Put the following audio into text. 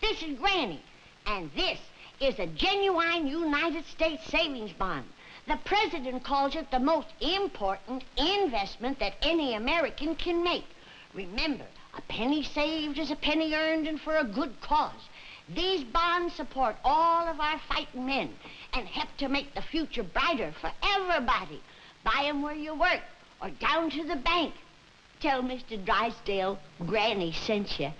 This is Granny. And this is a genuine United States savings bond. The president calls it the most important investment that any American can make. Remember, a penny saved is a penny earned and for a good cause. These bonds support all of our fighting men and help to make the future brighter for everybody. Buy 'em where you work or down to the bank. Tell Mr. Drysdale Granny sent you.